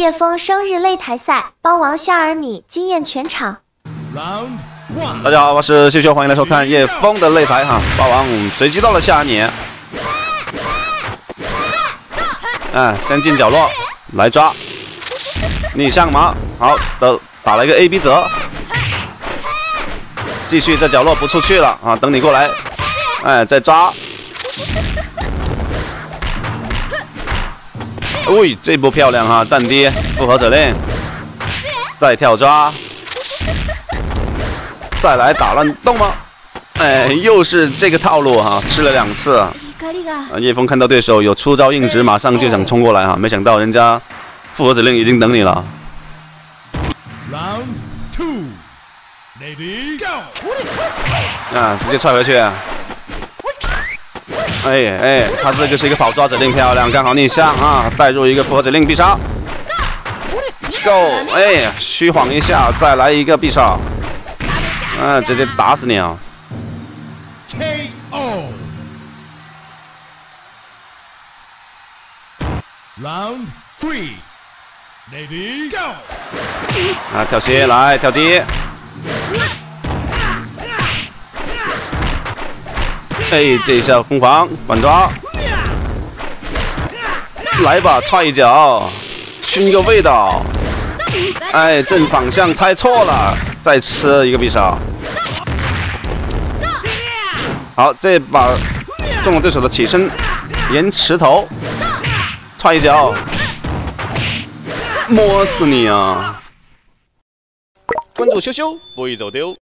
叶枫生日擂台赛，包王夏尔米惊艳全场。大家好，我是秀秀，欢迎来收看叶枫的擂台哈。霸王随机到了夏尔米，哎，先进角落来抓，逆向马，好的，打了一个 A B 折，继续在角落不出去了啊，等你过来，哎，再抓。喂，这波漂亮哈，战跌，复合指令，再跳抓，再来打乱动吗？哎，又是这个套路哈，吃了两次。啊，叶枫看到对手有出招硬直，马上就想冲过来哈，没想到人家复合指令已经等你了。Round two, ready go！啊，直接踹回去。哎哎，他这就是一个跑抓指令，漂亮，刚好逆向啊，带入一个复合指令必杀，Go！哎，虚晃一下，再来一个必杀，嗯，直接打死你啊！Round three，ready go！啊，跳斜来，跳低。哎，这一下空防反抓，来吧，踹一脚，熏个味道。哎，正反向猜错了，再吃一个必杀。好，这把中了对手的起身延迟头，踹一脚，摸死你啊！关注羞羞，不易走丢。